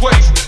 Wait.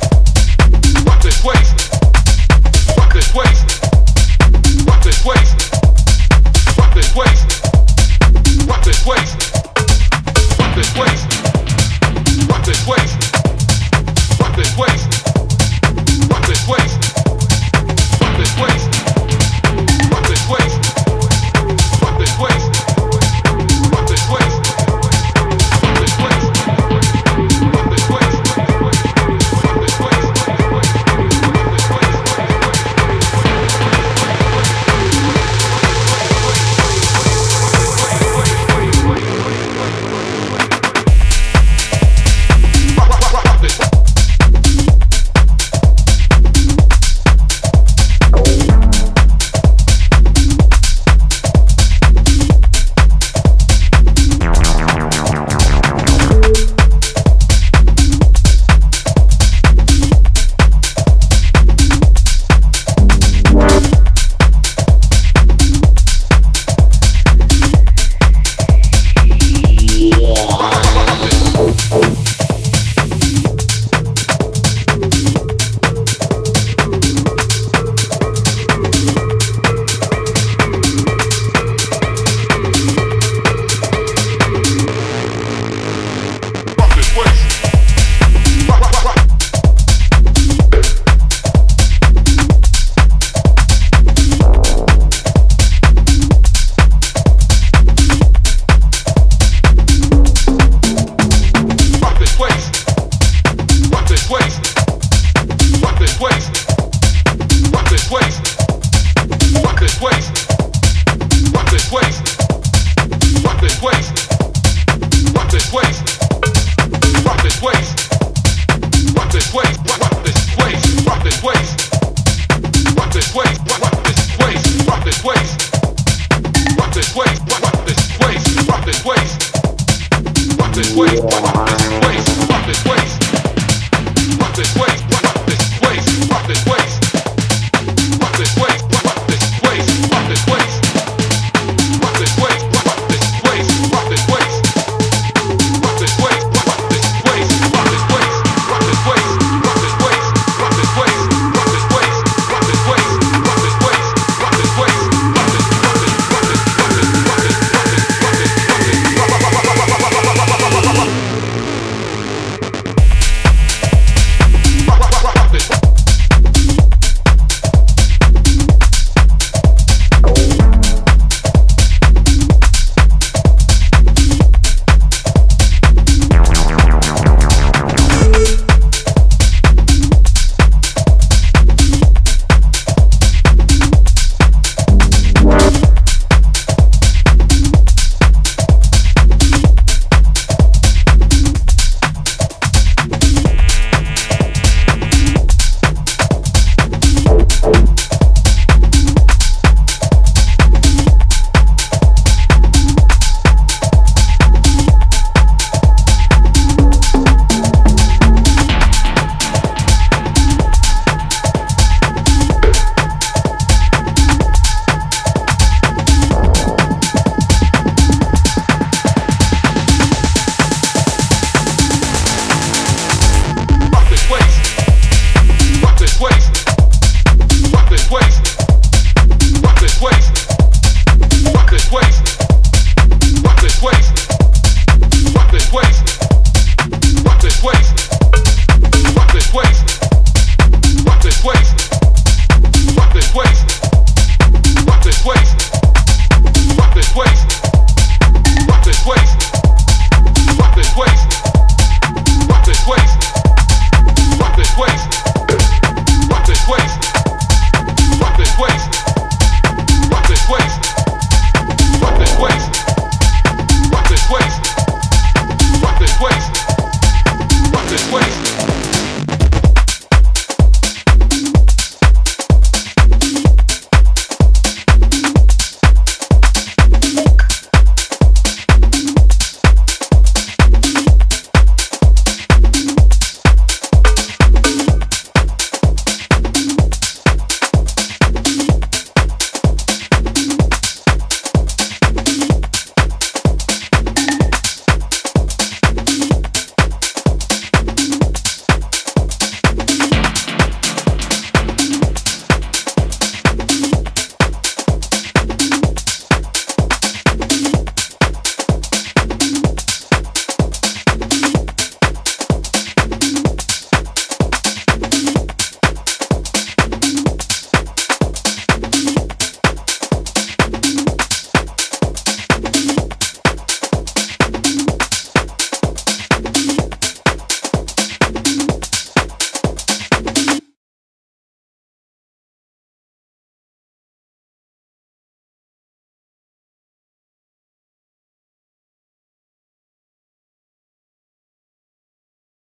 This waist, rock this waist, rock this waist, rock this waist.